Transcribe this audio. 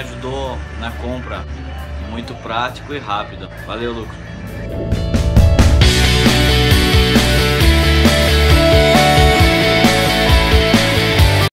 ajudou na compra. Muito prático e rápido. Valeu, Lucas.